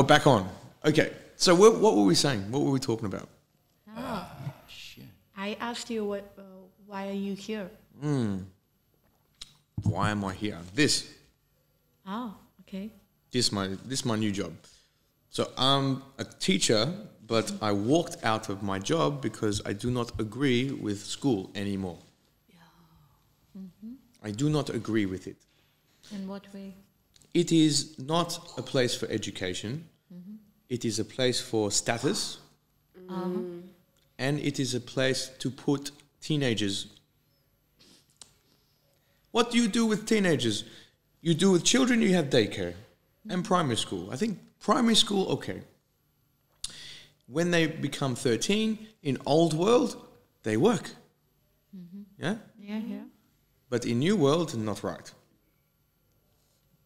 We're back on. Okay. So what, what were we saying? What were we talking about? Shit. I asked you what, uh, why are you here? Why am I here? This. Oh, okay. This my this my new job. So I'm a teacher, but I walked out of my job because I do not agree with school anymore. Yeah. Mhm. I do not agree with it. In what way? It is not a place for education. It is a place for status. And it is a place to put teenagers. What do you do with teenagers? You do with children, you have daycare and primary school. I think primary school, okay. When they become 13, in old world, they work. Yeah? Yeah, yeah. But in New World, not right.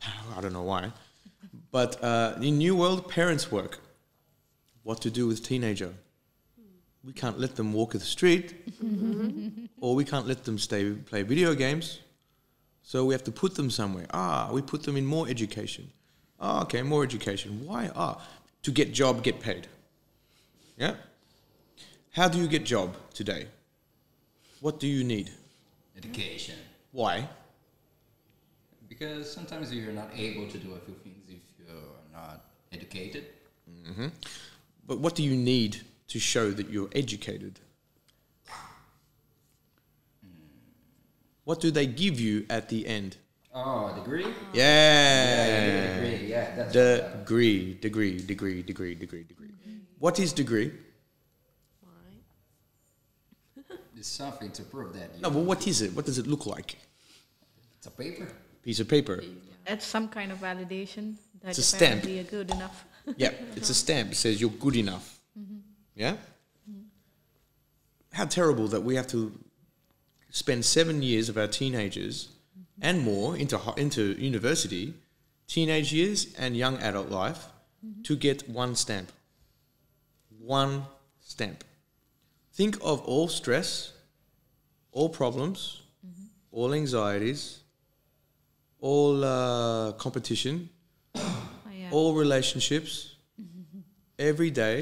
I don't know why. But uh, in New World, parents work. What to do with teenager? We can't let them walk the street, or we can't let them stay play video games. So we have to put them somewhere. Ah, we put them in more education. Ah, okay, more education. Why? Ah, to get job, get paid. Yeah. How do you get job today? What do you need? Education. Why? Because sometimes you're not able to do a few things if you're not educated. But what do you need to show that you're educated? What do they give you at the end? Oh, degree? Yeah. degree. Yeah, that's what, Degree, degree, degree, degree, degree, degree. What is degree? It's something to prove that you, No, but what is it? What does it look like? it's a paper. Piece of paper. It's some kind of validation that It's a stamp. apparently you're good enough. Yeah, it's a stamp. It says you're good enough. Mm-hmm. Yeah? Mm-hmm. How terrible that we have to spend seven years of our teenagers mm-hmm. and more into, into university, teenage years and young adult life to get one stamp. One stamp. Think of all stress, all problems, all anxieties, all uh, competition. All relationships, every day,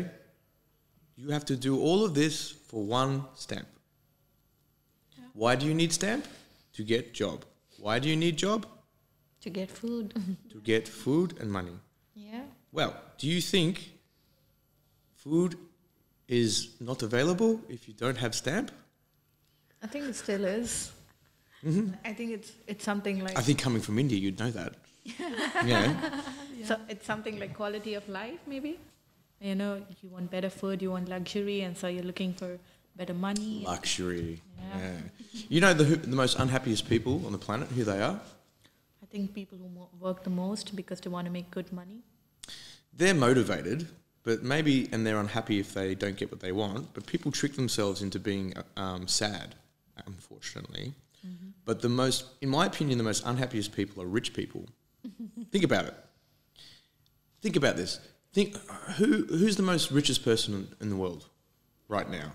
you have to do all of this for one stamp. Why do you need stamp? To get job. Why do you need job? To get food. To get food and money. yeah. Well, do you think food is not available if you don't have stamp? I think it still is. I think it's it's something like Mm-hmm. I think coming from India, you'd know that. yeah. So it's something like quality of life maybe. You know, you want better food, you want luxury, and so you're looking for better money. Luxury. Yeah. Yeah. You know the, the most unhappiest people on the planet, who they are? I think people who work the most because they want to make good money. they're motivated, but maybe, and they're unhappy if they don't get what they want. But people trick themselves into being um, sad, unfortunately. But the most, in my opinion, the most unhappiest people are rich people. Think about it. Think about this. Think who who's the most richest person in, in the world right now?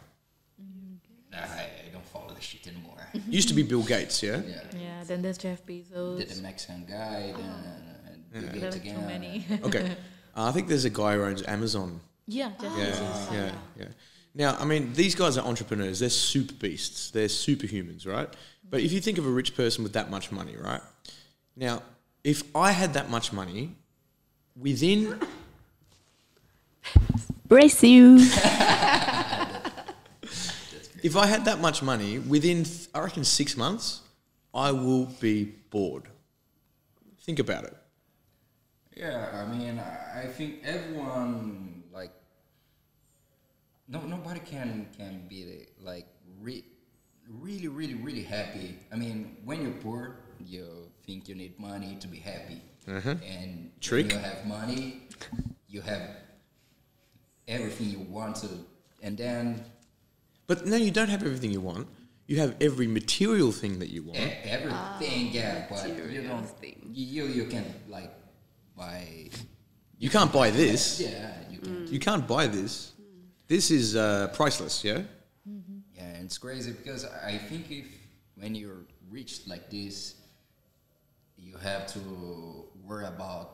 Nah, I, I don't follow this shit anymore. Used to be Bill Gates, yeah. yeah. Yeah, then there's Jeff Bezos. Did the Bezos. Mexican guy, then uh, Bill There Gates again. too many. Okay, uh, I think there's a guy who owns Amazon. yeah, Jeff Yeah, Bezos. yeah, yeah. Now, I mean, these guys are entrepreneurs. They're super beasts. They're superhumans, right? But if you think of a rich person with that much money, right? Now, if I had that much money, within Brace you. if I had that much money, within th- I reckon six months, I will be bored. Think about it. Yeah, I mean, I I think everyone like no nobody can can be like re- really really really happy. I mean, when you're poor, you think you need money to be happy, Uh-huh. and Trick. you have money, you have everything you want to, and then But no, you don't have everything you want. You have every material thing that you want. e- everything, ah, yeah, but you don't, thing. you you can like buy, You can't buy this. yeah, you can. You can't buy this. This is uh, priceless, yeah? Mm-hmm. Yeah, and it's crazy because I think if when you're rich like this, you have to worry about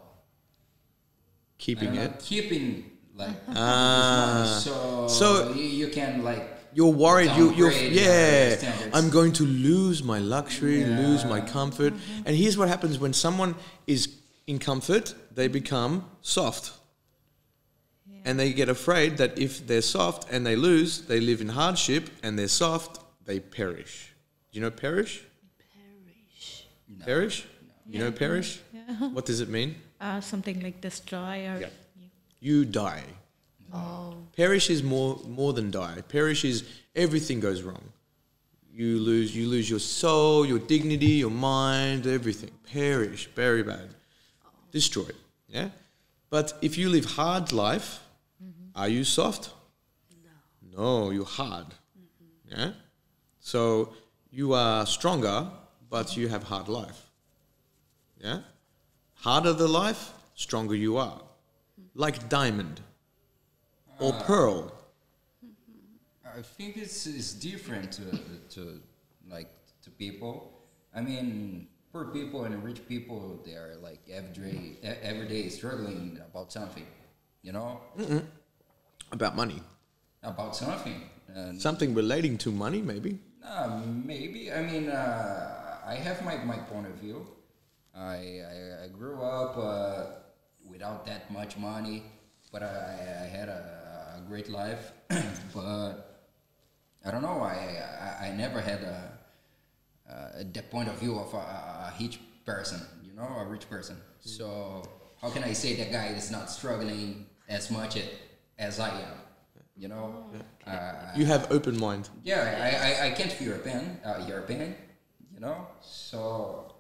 keeping it. not keeping like Ah. so So- you, you can like You're worried. You, uh, yeah. I'm going to lose my luxury, lose my Yeah. comfort. And here's what happens when someone is in comfort, they become soft. And they get afraid that if they're soft and they lose, they live in hardship and they're soft, they perish. Do you know perish? Perish. Perish? You know perish? What does it mean? Uh, something like destroy or Yeah. You die. Oh. Perish is more more than die. Perish is everything goes wrong. You lose you lose your soul, your dignity, your mind, everything. Perish, very bad. Destroy, Yeah? But if you live hard life, are you soft? No. No, you're hard. Yeah? So you are stronger, but you have hard life. Yeah? Harder the life, stronger you are. Like diamond or pearl. I think it's, it's different to, to like to people. I mean, poor people and rich people, they are like every day, every day struggling about something, you know, About money. about something. And Something relating to money, maybe. uh, maybe I mean, uh, I have my, my point of view. I, I, I grew up uh, without that much money, but I, I had a, a great life. but I don't know. I I, I never had a, uh, the point of view of a, a rich person. You know, a rich person. So how can I say that guy is not struggling as much as I am? You know. Uh, You have open mind. yeah, I, I, I can't feel your pain. Uh, your pain. You know. So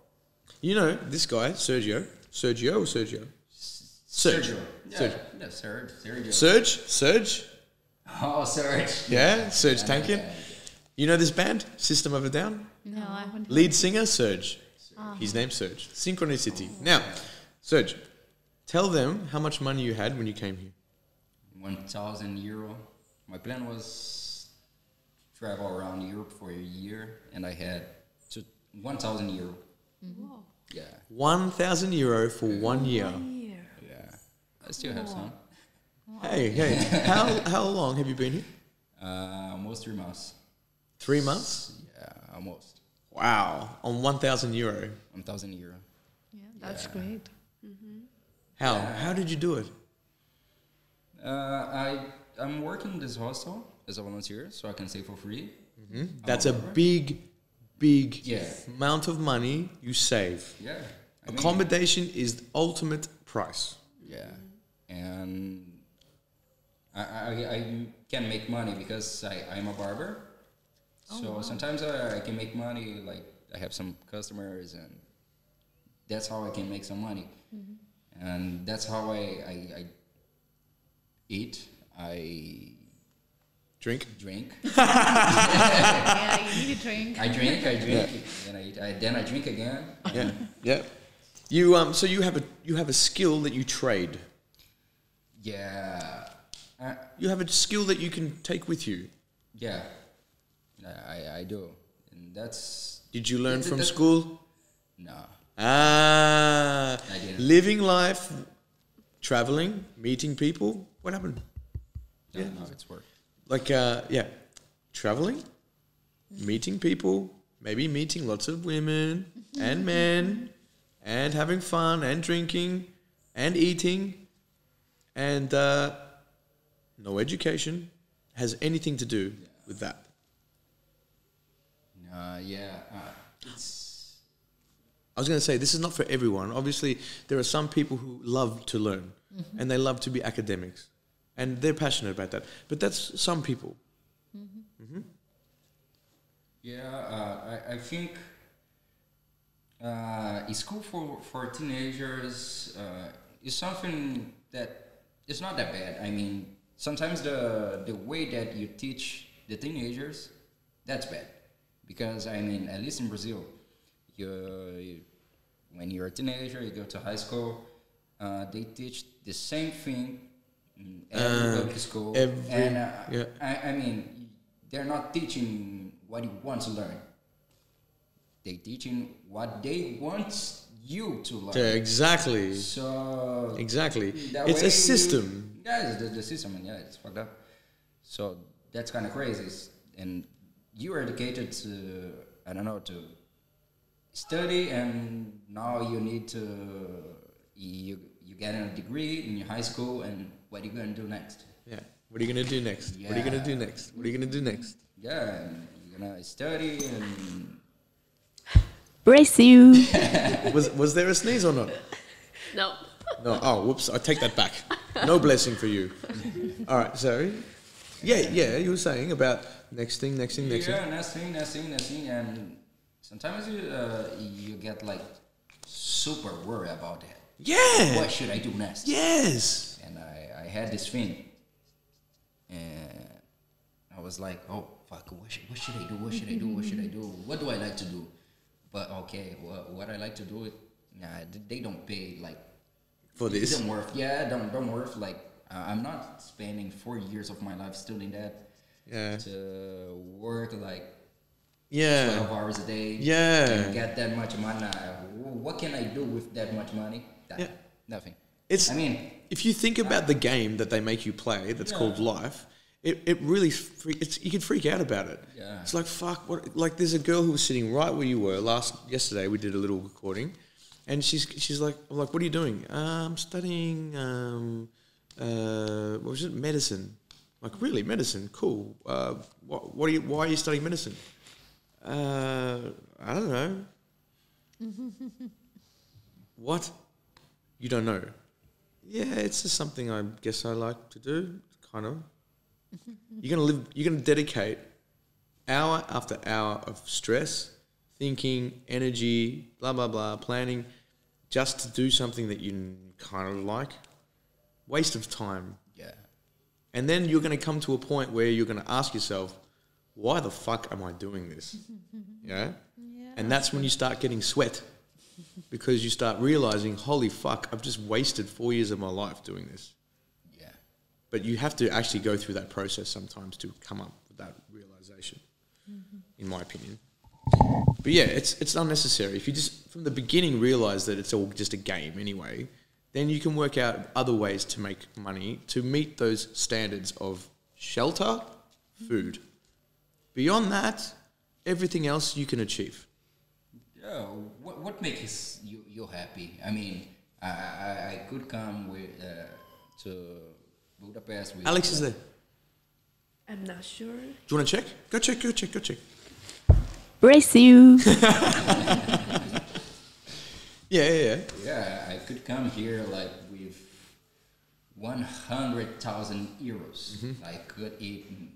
You know, this guy, Sergio. Sergio or Sergio? Serj. Sergio. Yeah, Serj. yeah, Serj. Sergio. Serj? Serj? oh, Serj. Yeah, Serj Yeah, Tankian. yeah, You know this band, System of a Down? no, I haven't. Lead singer, Serj. Ah. His name's Serj. Synchronicity. Now, Serj, tell them how much money you had when you came here. One thousand euro. My plan was travel around Europe for a year, and I had to one thousand euro. Mm-hmm. Whoa. Yeah, 1,000 euro for one year. Here. yeah. I still have some. Hey, hey. How, how long have you been here? Uh, almost three months. Three months? Yeah, almost Wow. On 1,000 euro. one thousand euro. Yeah, that's Yeah. great. How? How did you do it? Uh, I I'm working in this hostel as a volunteer, so I can stay for free. That's a big, big Yeah. amount of money you save. Yeah. I mean- Accommodation is the ultimate price. Yeah, and I, I, I can make money because I, I'm a barber. Oh, so sometimes I, I can make money, like I have some customers, and that's how I can make some money. Mm-hmm. And that's how I, I, I eat, I Drink. drink, yeah, you need a drink. I drink, I drink, and I, eat, I then I drink again. Yeah. Yeah. You um. So you have a you have a skill that you trade. Yeah, uh, You have a skill that you can take with you. yeah, I, I do, and that's Did you learn from school? no. Ah. I didn't. Living life, traveling, meeting people. What happened? No, Yeah. no, it's work. Like uh, yeah, traveling, meeting people, maybe meeting lots of women and men, and having fun and drinking and eating, and uh, no education has anything to do with that. Uh, yeah, uh, it's I was going to say this is not for everyone. Obviously, there are some people who love to learn and they love to be academics, and they're passionate about that. But that's some people. yeah. Uh, I, I think uh, school for for teenagers uh, is something that it's not that bad. I mean, sometimes the the way that you teach the teenagers that's bad because I mean, at least in Brazil, you, you when you're a teenager, you go to high school, uh, they teach the same thing in every Uh, school, every- and uh, yeah. I, I mean, they're not teaching what you want to learn. They're teaching what they want you to learn. Yeah, exactly. So Exactly. It's way a system. Yeah, it's the, the system, and yeah, it's fucked up. So that's kind of crazy. And you were educated to, I don't know, to study, and now you need to, you you get a degree in your high school, and what are you gonna do next? Yeah. What are you gonna do next? What are you gonna do next? What are you gonna do next? Yeah, you're gonna study, and Brace you. Was was there a sneeze or not? no. No. Oh, whoops! I take that back. No blessing for you. All right. So, yeah, yeah. You were saying about next thing, next thing, next yeah, thing. next thing, next thing, next thing, and sometimes you uh, you get like super worried about that. Yeah. What should I do next? Yes. and I, I had this thing, and I was like, oh fuck, what should, what should I do? What should I do? What should I do? What do I like to do? But okay, what, what I like to do it, nah, they don't pay like For this. don't worth. Yeah, don't don't worth like uh, I'm not spending four years of my life studying that Yeah. to work like Yeah. 12 hours a day. Yeah. And get that much money. What can I do with that much money? That- Yeah. Nothing. It's. I mean, if you think about the game that they make you play, that's called life. It, it really freak, it's you can freak out about it. Yeah. It's like fuck. What? Like there's a girl who was sitting right where you were last yesterday. We did a little recording, and she's she's like I'm like what are you doing? Uh, I'm studying. Um, uh, what was it? Medicine. Like really medicine? Cool. Uh, what what are you? Why are you studying medicine? Uh, I don't know. what? You don't know? Yeah, it's just something I guess I like to do. Kind of. You're gonna live. You're gonna dedicate hour after hour of stress, thinking, energy, blah blah blah, planning, just to do something that you kind of like. Waste of time. yeah. And then you're going to come to a point where you're going to ask yourself, why the fuck am I doing this? yeah? And that's when you start getting sweat because you start realizing, holy fuck, I've just wasted four years of my life doing this. Yeah. But you have to actually go through that process sometimes to come up with that realization, mm-hmm. in my opinion. But yeah, it's, it's unnecessary. If you just, from the beginning, realize that it's all just a game anyway, then you can work out other ways to make money to meet those standards of shelter, mm-hmm. food. Beyond that, everything else you can achieve. Yeah, what what makes you you happy? I mean, I I, I could come with uh, to Budapest with Alex is there. I'm not sure. Do you want to check? Go check, go check, go check. Brace you. Yeah, yeah, yeah. Yeah, I could come here like with one hundred thousand euros. Mm-hmm. I could eat in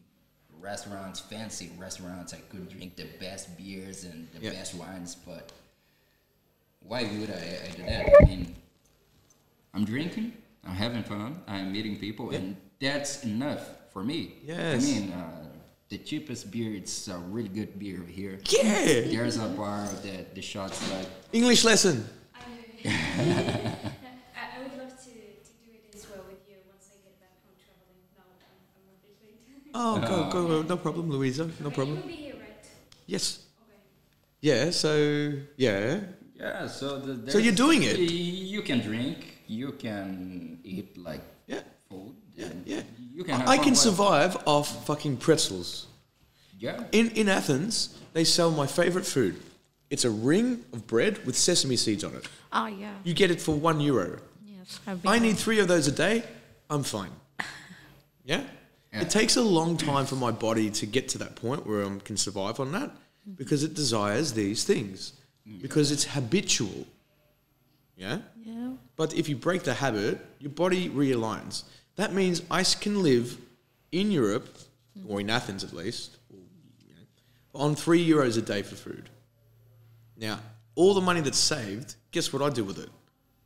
restaurants, fancy restaurants. I could drink the best beers and the Yeah. best wines. But why would I, I do that? I mean, I'm drinking, I'm having fun, I'm meeting people, and that's enough for me. Yes. I mean, uh, the cheapest beer, it's a really good beer here. Yeah! There's a bar that the shots like English lesson. I, I would love to, to do it as well with you once I get back from traveling. Now I'm, I'm a bit late. Oh, go, go, no problem, Louisa, no You problem. will be here, right? Yes. Okay. Yeah, so, yeah. Yeah, so the, So you're doing it? You can drink, you can eat like Yeah. food. Yeah, yeah. You can. Have I can but- survive off fucking pretzels. Yeah. In, in Athens, they sell my favorite food. It's a ring of bread with sesame seeds on it. Oh yeah. You get it for one euro. Yes. I've been I need three of those a day. I'm fine. Yeah? Yeah. It takes a long time for my body to get to that point where I can survive on that because it desires these things because it's habitual. Yeah? Yeah. But if you break the habit, your body realigns. That means I s- can live in Europe, or in Athens at least, or, you know, on three euros a day for food. Now, all the money that's saved, guess what I do with it?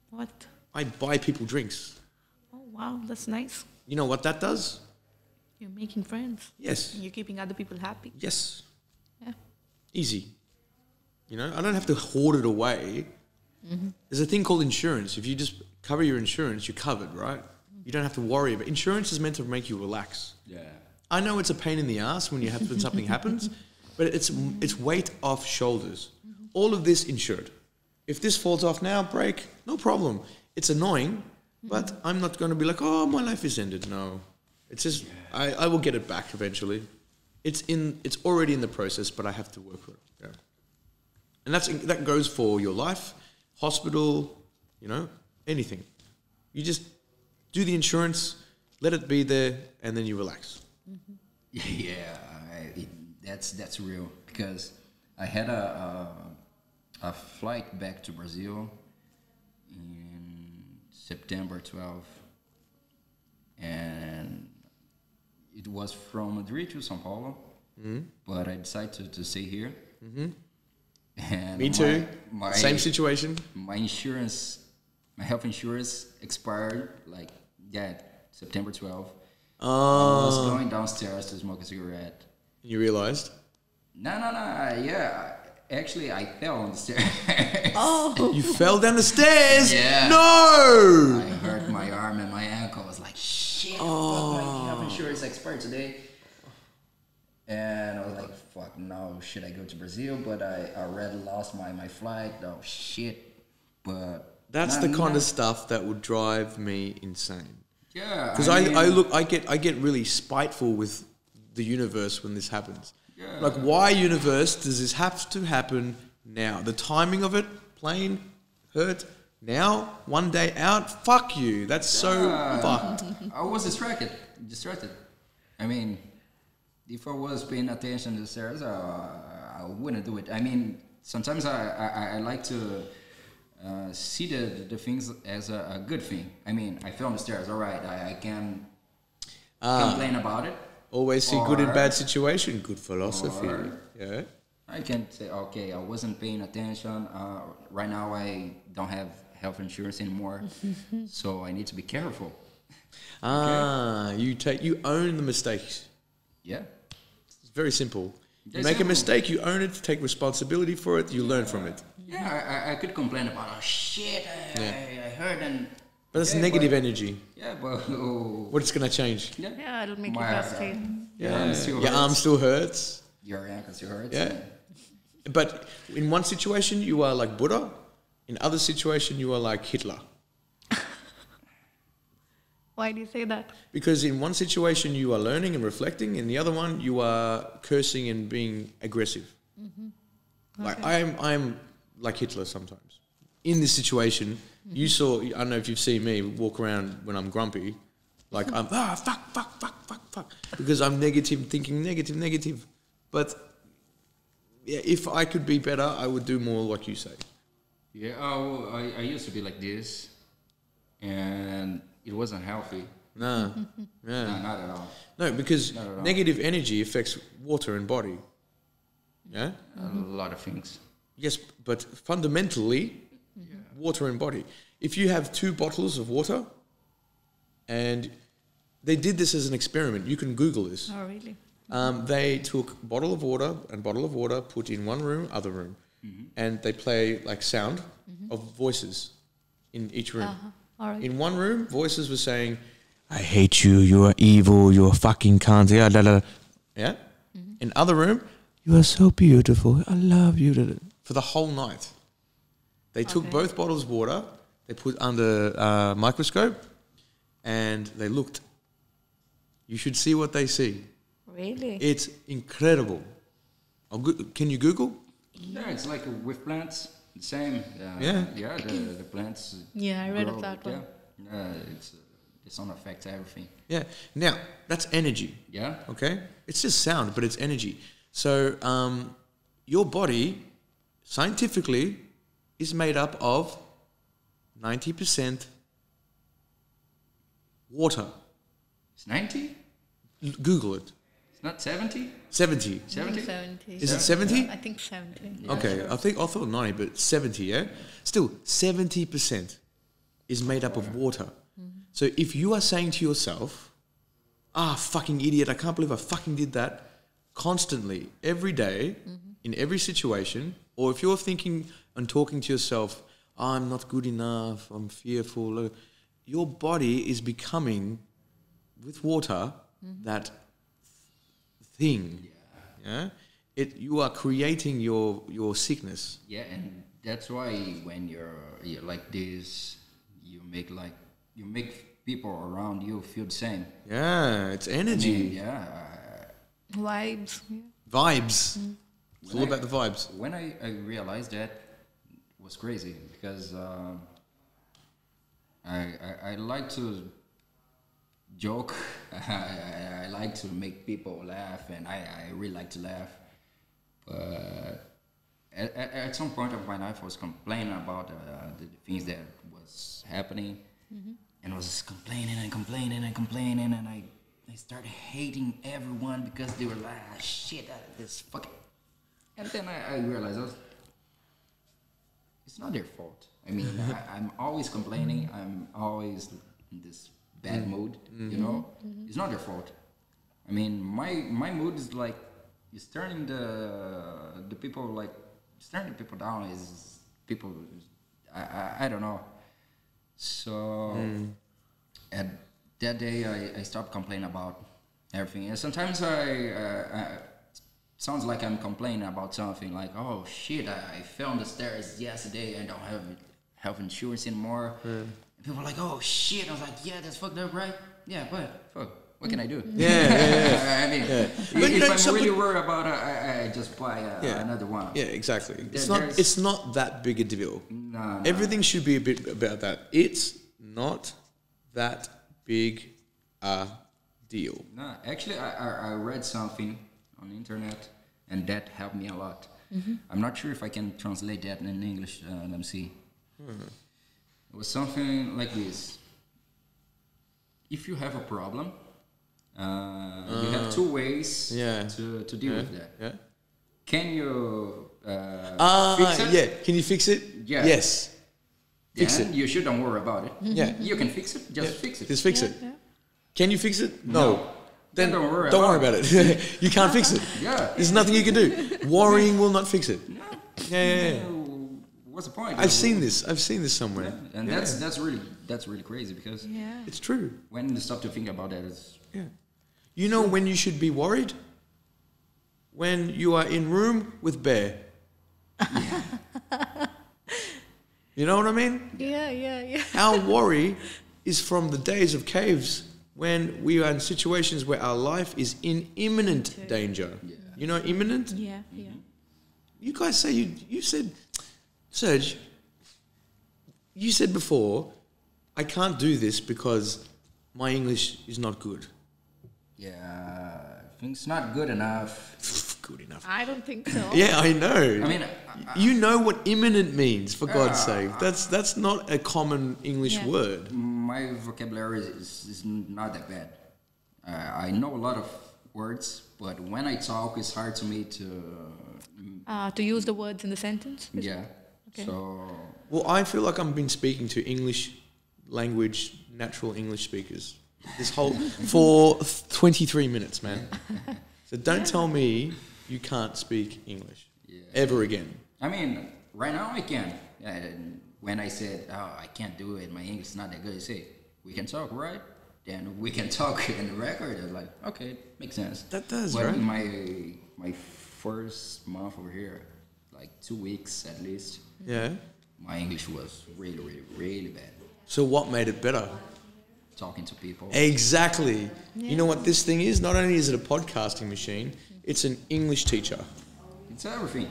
What? I buy people drinks. Oh wow, that's nice. You know what that does? You're making friends. Yes. You're keeping other people happy. Yes. Yeah. Easy. You know, I don't have to hoard it away. Mm-hmm. There's a thing called insurance. If you just cover your insurance, you're covered, right? You don't have to worry about Insurance is meant to make you relax. Yeah. I know it's a pain in the ass when you have when something happens, but it's it's weight off shoulders. Mm-hmm. All of this insured. If this falls off now, break, no problem. It's annoying, mm-hmm. but I'm not going to be like, oh, my life is ended. No, it's just I, I will get it back eventually. It's in it's already in the process, but I have to work for it. Yeah. And that's that goes for your life, hospital, you know, anything. You just do the insurance, let it be there, and then you relax. Mm-hmm. Yeah, I, it, that's that's real because I had a, a a flight back to Brazil in September 12, and it was from Madrid to São Paulo, but I decided to, to stay here. Mm-hmm. And Me too. My, my, Same situation. my insurance, my health insurance expired like yeah September 12. I was Oh, going downstairs to smoke a cigarette. you realized? No, no, no. Yeah, actually, I fell on the stairs. Oh, You fell down the stairs. Yeah. No. I hurt my arm and my ankle. I was like, shit, fuck, my health insurance expired today. And I was like, fuck, no, should I go to Brazil? But I already lost my, my flight. Oh, shit. But. That's the kind nah. of stuff that would drive me insane. Yeah. Because I, mean, I, look, I get, I get really spiteful with the universe when this happens. Yeah. Like, why universe does this have to happen now? The timing of it, plane, hurt. Now, one day out, fuck you. That's so Yeah. fucked. I was distracted. Distracted. I mean, if I was paying attention to the stairs, uh, I wouldn't do it. I mean, sometimes I, I, I like to uh, see the, the things as a, a good thing. I mean, I fell on the stairs. All right, I, I can Ah. complain about it. Always see good in Or- bad situation. Good philosophy. yeah. I can say, okay, I wasn't paying attention. Uh, right now, I don't have health insurance anymore, so I need to be careful. Ah, you take, you own the mistakes. Yeah. It's very simple. You Very make a mistake, you own it, take responsibility for it, you learn from it. Yeah, I, I- I could complain about oh shit, I, Yeah. I, I heard and But that's Okay, negative but- energy. yeah, but What's going to change? yeah, yeah, it'll make My- you frustrated. your arm still Your arm still hurts. your ankle still hurts. Yeah. But in one situation, you are like Buddha. In other situation, you are like Hitler. Why do you say that? Because in one situation, you are learning and reflecting. In the other one, you are cursing and being aggressive. Like I'm, I'm like Hitler sometimes. In this situation, you saw. I don't know if you've seen me walk around when I'm grumpy, like I'm ah fuck fuck fuck fuck fuck because I'm negative, thinking negative, negative. But yeah, if I could be better, I would do more like you say. Yeah. Oh, I, I used to be like this, and it wasn't healthy. No, yeah. No, not at all. No, because Not at all. negative energy affects water and body. Yeah? A lot of things. Yes, but fundamentally, water and body. If you have two bottles of water, and they did this as an experiment, you can Google this. Oh, really? Um, they took bottle of water and bottle of water, put in one room, other room, Mm-hmm. and they play like sound mm-hmm. of voices in each room. Uh-huh. All right. In one room, voices were saying, "I hate you. You are evil. You are fucking cunt." Yeah, da, da. yeah. Mm-hmm. In other room, you are so beautiful. I love you. da, da." For the whole night, they took both bottles of water. They put under a microscope, and they looked. You should see what they see. Really? It's incredible. Go- can you Google? Yeah, it's like with plants, the same. Uh, Yeah. Yeah, the, the plants. Yeah, I read of grow, that one. Yeah, yeah it's uh, the sun affects everything. Yeah. Now that's energy. Yeah. Okay? It's just sound, but it's energy. So um, your body, scientifically, is made up of 90% water. It's ninety. L- Google it. It's not seventy. 70. 70? 70. Is it 70? I think 70. Okay, I think I thought 90, but 70, yeah? Still, 70% is made up of water. Mm-hmm. So if you are saying to yourself, ah, fucking idiot, I can't believe I fucking did that, constantly, every day, mm-hmm. in every situation, or if you're thinking and talking to yourself, ah, I'm not good enough, I'm fearful, your body is becoming, with water, mm-hmm. that thing. Yeah. It you are creating your your sickness. Yeah, and that's why when you're, you're like this, you make like you make people around you feel the same. Yeah, it's I energy, mean, yeah. Vibes. Yeah. vibes. It's all I- about the vibes. When I, I realized that it was crazy because um, I, I I like to joke. I, I, I like to make people laugh, and I, I really like to laugh. But at, at, some point of my life, I was complaining about uh, the things that was happening, and was complaining and complaining and complaining, and I I started hating everyone because they were like, ah, shit, this fucking. And then I, I realized I was, it's not their fault. I mean, I, I'm always complaining. I'm always in this bad mm-hmm. mood. You mm-hmm. know, mm-hmm. it's not their fault. I mean, my my mood is like it's turning the the people like it's turning people down. Is people? I, I I don't know. So mm. at that day, I, I stopped complaining about everything. And sometimes I, uh, I sounds like I'm complaining about something like, oh shit, I, I fell on the stairs yesterday and don't have health insurance anymore. And people are like, oh shit. I was like, yeah, that's fucked up, right? Yeah, but fuck, what can I do? Yeah, yeah, yeah. I mean, But you if know, I'm really worried about it, I, I just buy uh, Yeah. another one. Yeah, exactly. It's not. It's not that big a deal. No, no. Everything should be a bit about that. It's not that big a deal. No, actually, I, I, I read something on the internet, and that helped me a lot. I'm not sure if I can translate that in English. Uh, let me see. It was something like this: If you have a problem, uh, you have two ways yeah. to, to deal Yeah. with that. Yeah. Can you uh, Ah, fix it? yeah. Can you fix it? Yeah. Yes. Fix it. You shouldn't worry about it. Yeah. You can fix it. Just Yeah. fix it. Just fix it. Can you fix it? No. No. Then Then don't worry don't about worry about it. you can't fix it. Yeah. There's nothing you can do. Worrying will not fix it. No. Yeah, yeah, yeah. What's the point? I've seen this. I've seen this somewhere. and that's that's really that's really crazy because Yeah. It's true. when you stop to think about that, it's Yeah. You know when you should be worried? When you are in room with bear. you know what I mean? Yeah, yeah, yeah. Our worry is from the days of caves when we are in situations where our life is in imminent danger. You know, imminent? Yeah, yeah. You guys say you you said Serj, you said before, I can't do this because my English is not good. yeah, things not good enough. good enough. I don't think so. Yeah, I know. I mean, I, you know what imminent means, for God's Ah. sake. That's that's not a common English Yeah. word. my vocabulary is, is not that bad. Uh, I know a lot of words, but when I talk, it's hard to me to Uh, to use the words in the sentence. yeah. Okay. So Well, I feel like I've been speaking to English language, natural English speakers this whole for 23 minutes, man. So don't tell me you can't speak English Yeah. ever again. I mean, right now I can. And when I said, "Oh, I can't do it. My English is not that good," you say, "We can talk, right?" Then we can talk in the record. I was like, "Okay, makes sense." That does, but right? in my my first month over here, like two weeks at least, Yeah. my English was really, really, really bad. So what made it better? Talking to people. Exactly. You know what this thing is? Not only is it a podcasting machine, it's an English teacher. It's everything.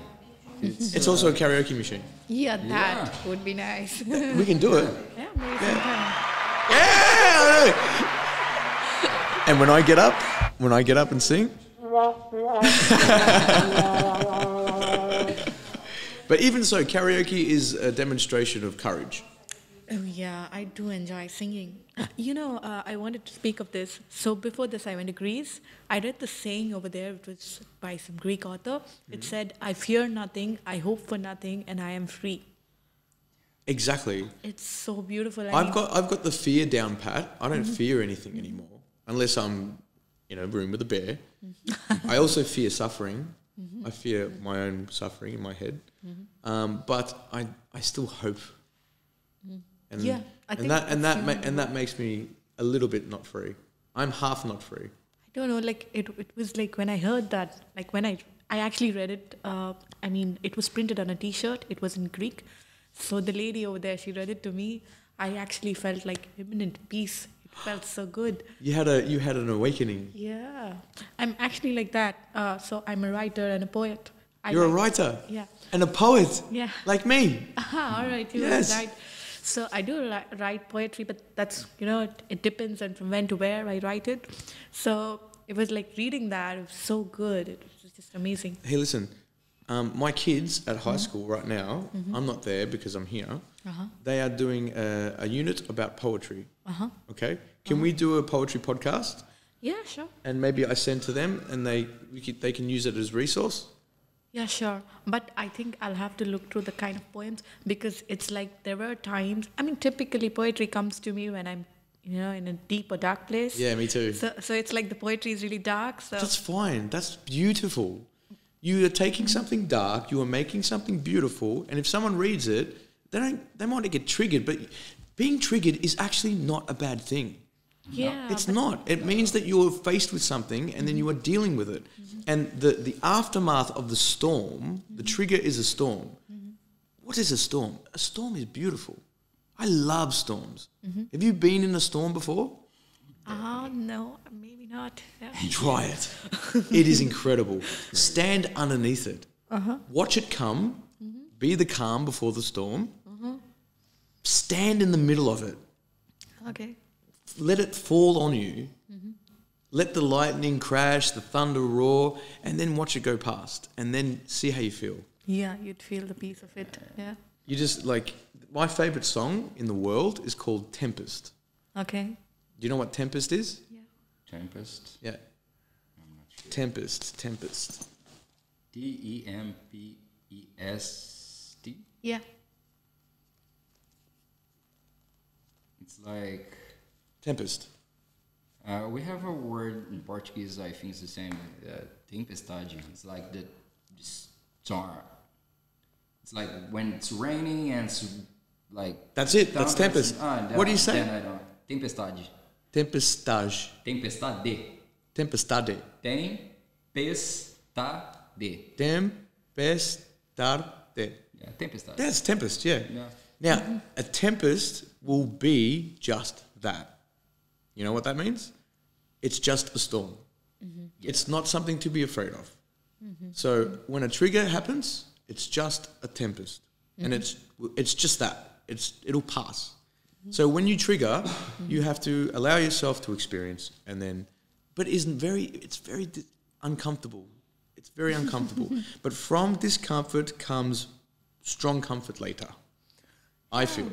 It's also a karaoke machine. Yeah, that Yeah. would be nice. We can do it. yeah, maybe sometime. Yeah. And when I get up, when I get up and sing. but even so, karaoke is a demonstration of courage. Oh yeah, I do enjoy singing. You know, uh, I wanted to speak of this. So before this, I went to Greece. I read the saying over there. It was by some Greek author. It mm-hmm. said, "I fear nothing, I hope for nothing, and I am free." Exactly. It's so beautiful. I I've got I've got the fear down pat. I don't mm-hmm. fear anything anymore unless I'm in a room with a bear. Mm-hmm. I also fear suffering. I fear my own suffering in my head. Um, but I I still hope. And, Yeah, I and think that and that ma- and that makes me a little bit not free. I'm half not free. I don't know. Like it, it was like when I heard that. Like when I, I actually read it uh, I mean, it was printed on a T-shirt. It was in Greek. So the lady over there, she read it to me. I actually felt like imminent peace. Felt so good. You had a you had an awakening. Yeah, I'm actually like that. Uh, so I'm a writer and a poet. I You're a writer. Yeah. And a poet. Yeah. Like me. All right, you Yes. right. So I do ri- write poetry, but that's you know it, it depends on from when to where I write it. So it was like reading that. It was so good. It was just amazing. Hey, listen. Um, my kids at Mm-hmm. high school right now, I'm not there because I'm here. Uh-huh. They are doing a, a unit about poetry. Uh huh. Okay. Can we do a poetry podcast? Yeah, sure. And maybe I send to them, and they we could, they can use it as resource. Yeah, sure. But I think I'll have to look through the kind of poems because it's like there were times. I mean, typically poetry comes to me when I'm, you know, in a deep or dark place. Yeah, me too. So, so it's like the poetry is really dark. So That's fine. That's beautiful. You are taking something dark, you are making something beautiful, and if someone reads it, they don't they might get triggered, but being triggered is actually not a bad thing. yeah, It's not. It means that you're faced with something and then you are dealing with it. Mm-hmm. And the, the aftermath of the storm, the mm-hmm. trigger is a storm. Mm-hmm. What is a storm? A storm is beautiful. I love storms. Have you been in a storm before? Ah, no, maybe not. Try it. it is incredible. Stand underneath it. Uh -huh. Watch it come. Be the calm before the storm. Stand in the middle of it. Okay. Let it fall on you. Mm-hmm. Let the lightning crash, the thunder roar, and then watch it go past. And then see how you feel. Yeah, you'd feel the piece of it. Yeah. You just like, my favorite song in the world is called Tempest. Okay. Do you know what Tempest is? Yeah. Tempest. Yeah. Tempest, Tempest. T E M P E S T. Yeah. Like Tempest. uh, we have a word in Portuguese. I think it's the same. Uh, tempestade. It's like the, the storm. It's like when it's raining and it's like. That's it. That's tempest. ah, What do you say? I. Tempestade. Tempestage. Tempestade. Tempestade. Tempestade. Tempestade. Yeah, tempestade. That's tempest, yeah. Yeah. Now, a tempest will be just that. You know what that means? It's just a storm. Mm-hmm. It's not something to be afraid of. Mm-hmm. So when a trigger happens, it's just a tempest, and mm-hmm. it's it's just that. It's it'll pass. So when you trigger, you have to allow yourself to experience, and then, but isn't very. It's very di- uncomfortable. It's very uncomfortable. but from discomfort comes strong comfort later. I feel.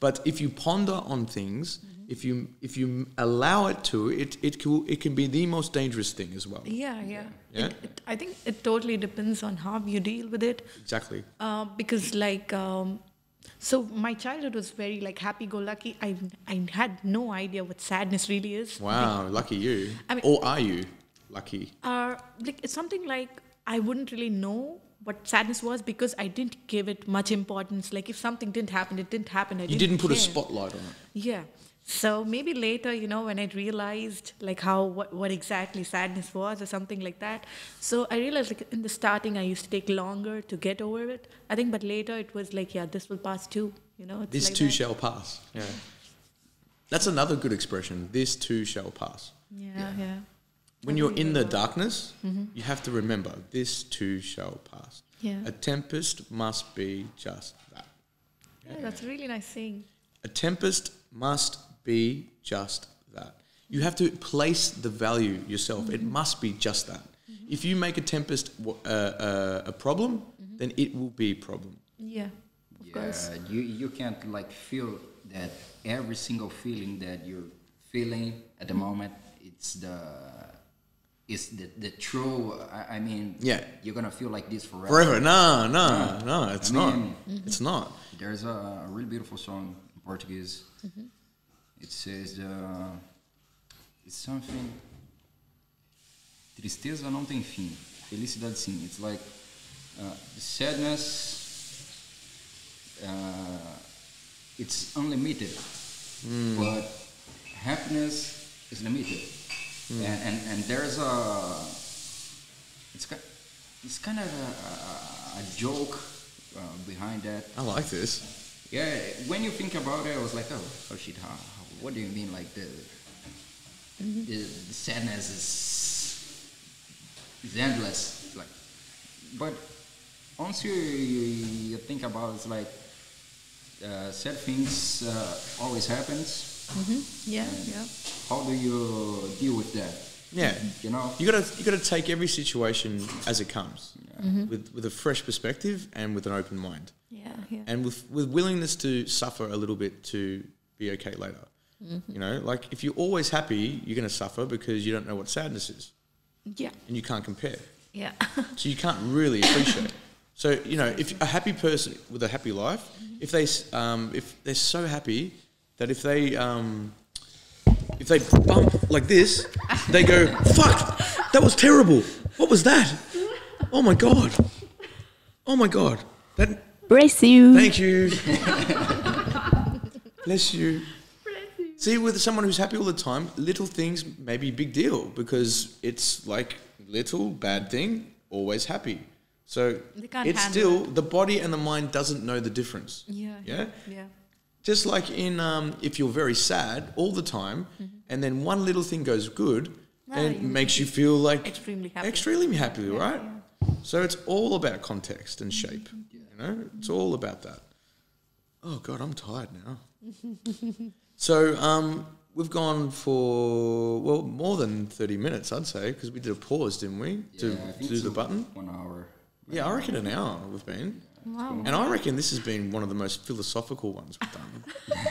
But if you ponder on things, if you if you allow it to, it it can, it can be the most dangerous thing as well. Yeah, yeah. Yeah? It, it, I think it totally depends on how you deal with it. Exactly. Uh, because like um, so my childhood was very like happy go lucky I, I had no idea what sadness really is Wow, lucky you. I mean- or are you lucky? uh, like it's something like i wouldn't really know what sadness was because i didn't give it much importance like if something didn't happen it didn't happen I You didn't put a spotlight on it. yeah so maybe later you know when i realized like how what, what exactly sadness was or something like that so i realized like in the starting i used to take longer to get over it i think but later it was like yeah this will pass too you know it's This like too that. shall pass. Yeah. That's another good expression. This too shall pass. yeah yeah When you're in the mm-hmm. darkness, mm-hmm. you have to remember this too shall pass. Yeah. A tempest must be just that. Yeah, that's a really nice thing. A tempest must be just that. You have to place the value yourself. It mm-hmm. must be just that. If you make a tempest w- uh, uh, a problem, then it will be a problem. Yeah, of course. Yeah, you you can't like feel that every single feeling that you're feeling at the moment. It's the it's the the true. I, I mean, Yeah. you're gonna feel like this forever. Forever? No, no, no. It's I not. mean- It's not. There's a, a really beautiful song in Portuguese. It says uh, it's something. Tristeza não tem fim. Felicidade sim. It's like uh, sadness. Uh, it's unlimited, but happiness is limited. And, and and there's a. It's it's kind of a, a, a joke uh, behind that. I like this. Yeah, when you think about it, I was like, oh, oh shit, how, how, what do you mean like the, the, the sadness is, is endless? Like, but once you, you, you think about it, it's like uh, sad things uh, always happens. Yeah, yeah. How do you deal with that? Yeah. You know? You gotta you gotta take every situation as it comes, with with a fresh perspective and with an open mind, Yeah, yeah. and with with willingness to suffer a little bit to be okay later. You know, like if you're always happy, you're gonna suffer because you don't know what sadness is, Yeah, and you can't compare. yeah. So you can't really appreciate. it. So you know, if a happy person with a happy life, if they um, if they're so happy that if they um, if they bump like this, they go, "Fuck, that was terrible. What was that? Oh my god, oh my god, that." Bless you. Thank you. Bless you. See, with someone who's happy all the time, little things may be a big deal because it's like little bad thing, always happy. So it's handle still the body and the mind doesn't know the difference. Yeah, Yeah. yeah. Just like in um, if you're very sad all the time, and then one little thing goes good, and it makes you feel like Extremely happy. extremely happy, right? So it's all about context and shape. You know, it's all about that. Oh God, I'm tired now. so um, we've gone for well more than thirty minutes, I'd say, because we did a pause, didn't we, to, Yeah, I to do the button? One hour. Yeah, I reckon an hour we've been, Wow. and I reckon this has been one of the most philosophical ones we've done.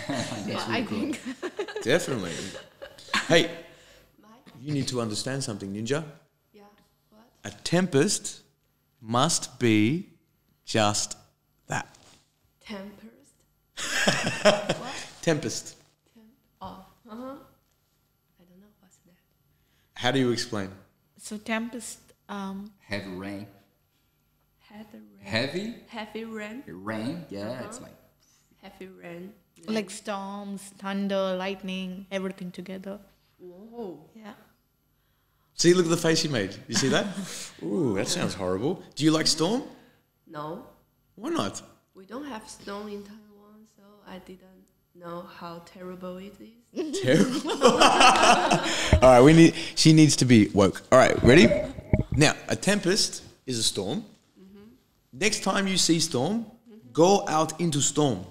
Yeah, I think. Definitely. Hey, you need to understand something, Ninja. Yeah. What? A tempest must be just that. Tempest. what? Tempest. Temp. Oh. Uh huh. I don't know what's that. How do you explain? So Tempest, um, Heavy rain. Heavy rain. Heavy Heavy rain. rain. Yeah, it's uh-huh. like Heavy rain. like storms, thunder, lightning, everything together. Whoa. Yeah. See, look at the face you made. You see that? Ooh, that sounds horrible. Do you like storm? No, Why not? we don't have storm in Taiwan, so I didn't know how terrible it is. Terrible. All right, we need. She needs to be woke. All right, ready? Now, a tempest is a storm. Next time you see storm, go out into storm.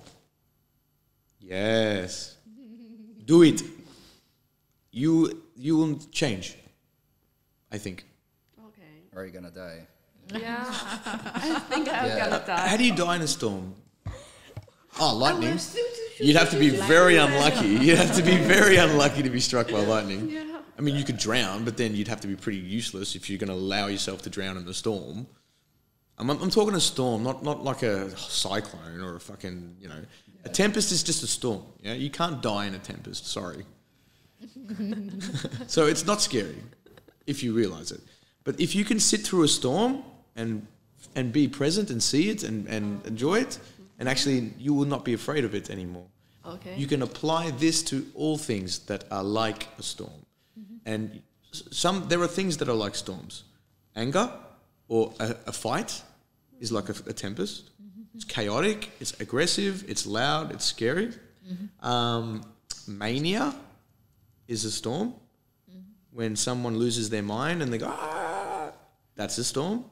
Yes. Do it. You you will change. I think. Okay. are you gonna die? Yeah. I think I'm Yeah. gonna die. How do you die in a storm? Oh, lightning. You'd have to be very unlucky. You'd have to be very unlucky to be struck by lightning. Yeah. I mean, you could drown, but then you'd have to be pretty useless if you're going to allow yourself to drown in the storm. I'm, I'm talking a storm, not not like a cyclone or a fucking, you know. A tempest is just a storm. Yeah, you can't die in a tempest. Sorry. so it's not scary if you realize it. But if you can sit through a storm and and be present and see it and, and enjoy it, and actually you will not be afraid of it anymore. Okay. You can apply this to all things that are like a storm. Mm-hmm. And some there are things that are like storms. Anger or a, a fight is like a, a tempest. It's chaotic, it's aggressive, it's loud, it's scary. Um, mania is a storm. When someone loses their mind and they go, ah, that's a storm.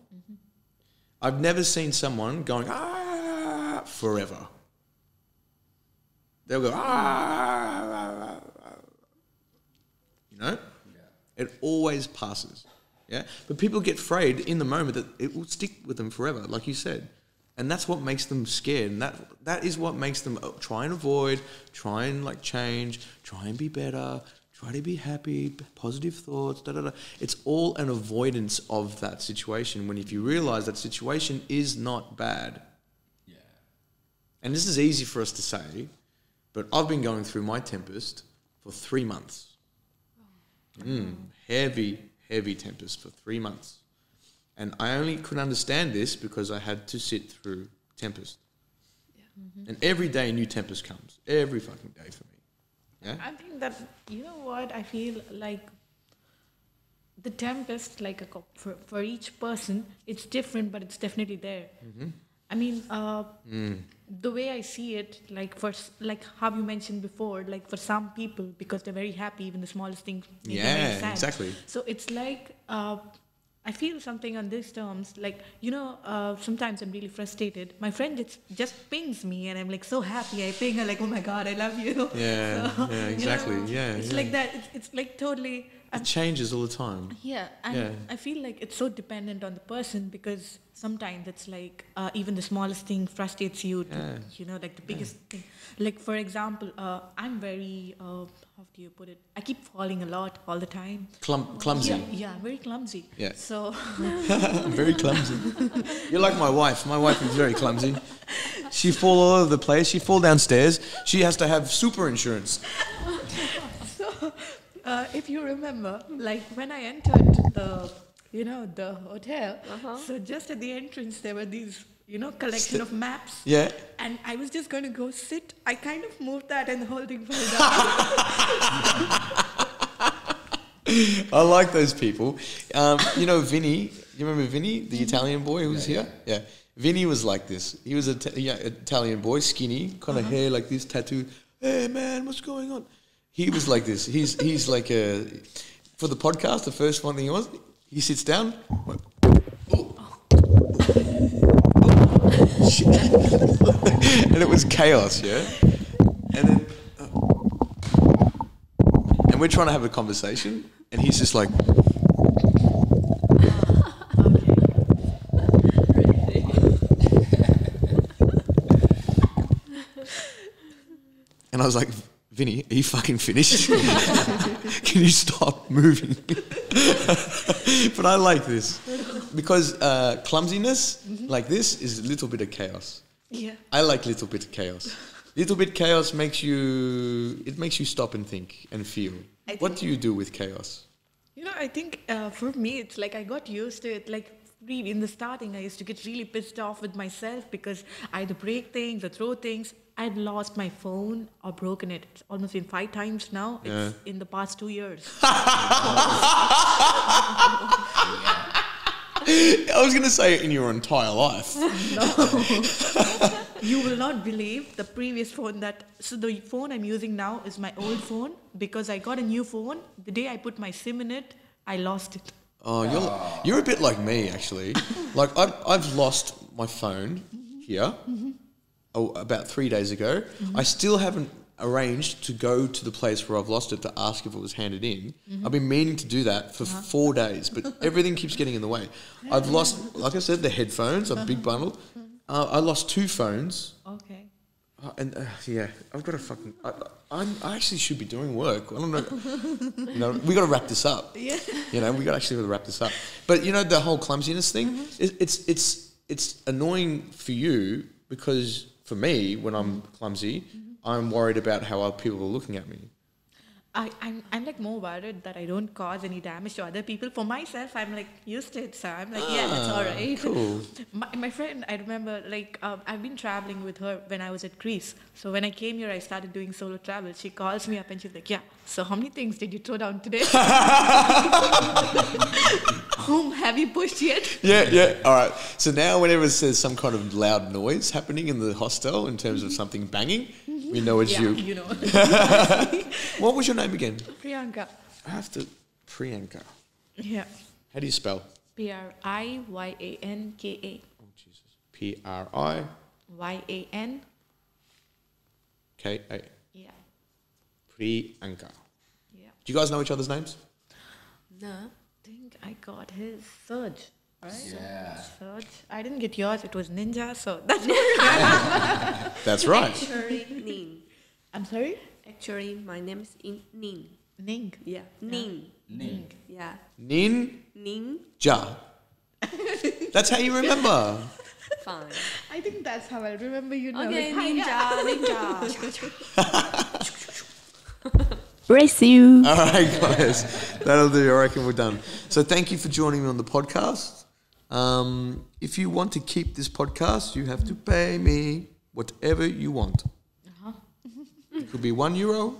I've never seen someone going, ah, forever. They'll go, ah, you know? It always passes. Yeah? But people get afraid in the moment that it will stick with them forever, like you said. And that's what makes them scared. And that that is what makes them uh, try and avoid, try and like change, try and be better, try to be happy, positive thoughts, da da da. It's all an avoidance of that situation when if you realize that situation is not bad. Yeah. And this is easy for us to say, but I've been going through my tempest for three months. Mm, heavy, heavy tempest for three months. And I only could understand this because I had to sit through tempest. And every day a new tempest comes. Every fucking day for me. Yeah? I think that you know what I feel like the tempest, like a for, for each person, it's different, but it's definitely there. Mm-hmm. I mean, uh, Mm. the way I see it, like for like how you mentioned before, like for some people, because they're very happy, even the smallest things make them very Yeah, exactly. So it's like uh, I feel something on these terms. Like you know, uh, sometimes I'm really frustrated. My friend just just pings me, and I'm like so happy. I ping her like, "Oh my god, I love you." Yeah, So, yeah, you know, exactly. Yeah, it's yeah. like that. It's, it's like totally. It changes all the time. yeah, and Yeah. I feel like it's so dependent on the person because sometimes it's like uh, even the smallest thing frustrates you. To, Yeah. You know, like the biggest thing. Like for example, uh, I'm very uh, how do you put it? I keep falling a lot all the time. Clum- clumsy. Yeah, yeah, very clumsy. Yeah. So I'm very clumsy. You're like my wife. My wife is very clumsy. She fall all over the place. She fall downstairs. She has to have super insurance. so uh, if you remember, like when I entered the you know the hotel, Uh-huh. so just at the entrance there were these you know collection of maps. Yeah. And I was just going to go sit. I kind of moved that and the whole thing fell down. I like those people. Um, you know, Vinny. You remember Vinny, the Italian boy who was Yeah, here? Yeah. Vinny was like this. He was a yeah, Italian boy, skinny, kind of hair like this, tattoo. Hey man, what's going on? He was like this. He's he's like a for the podcast. The first one thing he was, he sits down. went, "Oh." And it was chaos, yeah. And then, uh, and we're trying to have a conversation, and he's just like, and I was like, Vinny, are you fucking finished? Can you stop moving? but I like this because uh, clumsiness like this is a little bit of chaos. yeah. I like little bit of chaos. Little bit chaos makes you it makes you stop and think and feel. I What do you do with chaos? You know, I think uh, for me, it's like I got used to it. Like, really, in the starting, I used to get really pissed off with myself because I either break things or throw things. I'd lost my phone or broken it. It's almost been five times now. It's in the past two years. I was gonna say in your entire life. No. you will not believe the previous phone that. So the phone I'm using now is my old phone because I got a new phone. The day I put my SIM in it, I lost it. Oh, you're you're a bit like me actually. like I've I've lost my phone here. Mm-hmm. Oh, about three days ago. I still haven't arranged to go to the place where I've lost it to ask if it was handed in. I've been meaning to do that for four days, but everything keeps getting in the way. I've lost, like I said, the headphones, a big bundle. Uh, I lost two phones. Okay. Uh, and uh, yeah, I've got to fucking. I, I'm, I actually should be doing work. I don't know. you know, we got to wrap this up. Yeah. You know, we got actually got to wrap this up. But you know, the whole clumsiness thing. Mm-hmm. It, it's it's it's annoying for you because for me, when I'm Mm-hmm. clumsy, I'm worried about how other people are looking at me. I, I'm, I'm like more worried that I don't cause any damage to other people. For myself, I'm like used to it, so I'm like, yeah, that's all Ah, cool. My, my friend, I remember, like, um, I've been traveling with her when I was at Greece. So when I came here, I started doing solo travel. She calls me up and she's like, yeah, so how many things did you throw down today? Whom have you pushed yet? Yeah, yeah. All right. So now, whenever there's some kind of loud noise happening in the hostel in terms of something banging, we know it's yeah, you. you know. What was your name again? Priyanka. I have to. Priyanka. Yeah. How do you spell? P R I Y A N K A. Oh Jesus. P R I Y A N. K A. Yeah. Priyanka. Yeah. Do you guys know each other's names? No. I think I got his Serj, right? Yeah. Serj. I didn't get yours. It was Ninja, so that's what That's right. Actually, Nin. I'm sorry? Actually, my name is in Nin. Ning. Yeah. Nin. Ning. Yeah. Ninja. Nin. That's how you remember. Fine. I think that's how I remember you know. Okay, like, ninja, ninja. Brace you. All right, guys. That'll do. I reckon we're done. So thank you for joining me on the podcast. Um, if you want to keep this podcast, you have to pay me whatever you want. Uh-huh. It could be one euro.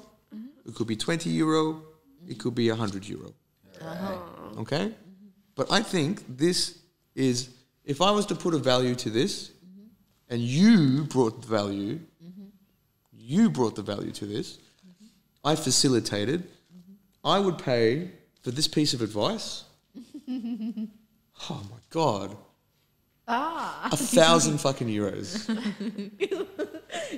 It could be 20 euro. It could be 100 euro. Uh-huh. Okay? But I think this is, if I was to put a value to this, mm-hmm. and you brought the value, mm-hmm. you brought the value to this, mm-hmm. I facilitated, I would pay for this piece of advice. oh my God. Ah. A thousand fucking euros.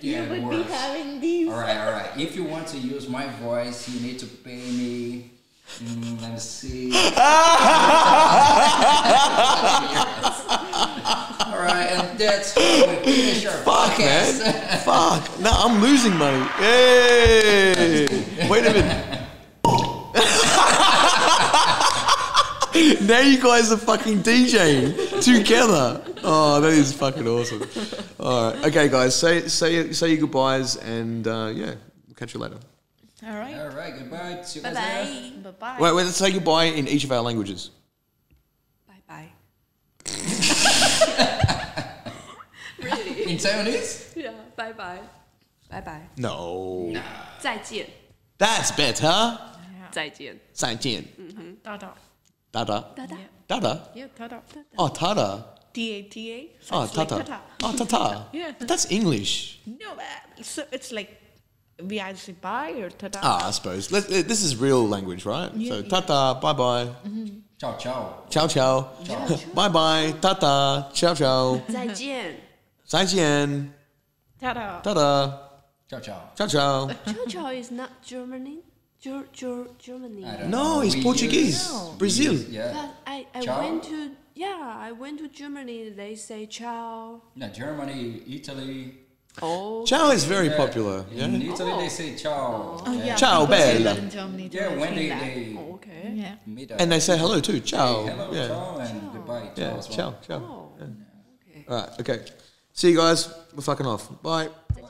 Yeah, it works. having these. All right, all right. If you want to use my voice, you need to pay me. Mm, let me see. all right, and that's how we finish our Fuck, podcast. man. Fuck. No, I'm losing money. Hey. Wait a minute. now you guys are fucking DJing together. Oh, that is fucking awesome. All right. Okay, guys. Say say say your goodbyes, and uh, yeah, we'll catch you later. All right. All right, goodbye. See you Bye guys later. bye. Bye bye. Wait, wait. Let's say goodbye in each of our languages. Bye bye. In Taiwanese? Yeah. Bye bye. Bye bye. No. 再见。 That's better. 再见。再见. Tada. Dada. Dada. Dada. Yeah, Tada. Oh, Tata. D A T A. Oh, Tata. Oh, Tata. yeah. But that's English. No, uh, so it's like we either bye or tada. Ah, I suppose. Let, this is real language, right? Yeah, so Tata, bye bye. Mm-hmm. Ciao ciao. Ciao ciao. ciao. ciao. bye bye. Tata. Ciao ciao. Zaijian. Zaijian. Tada. Tada. Ciao ciao. Ciao ciao. Ciao ciao is not German. Ger- Ger- Germany. No, know. it's We Portuguese. use- we Brazil. use- yeah. But I, I Ciao. went to yeah I went to Germany. They say ciao. No, Germany, Italy. Oh. Ciao is very Yeah, popular. In Yeah. Italy, they oh. say ciao. Oh yeah. Ciao, people bella. in Germany. Yeah, when seen they, that. they Oh, okay. Yeah. meet up. And they say hello too. Ciao. Hey, hello, yeah. ciao, and goodbye. Ciao Yeah. as well. Ciao. Ciao. Oh. Okay. All right. Okay. See you guys. We're fucking off. Bye. 再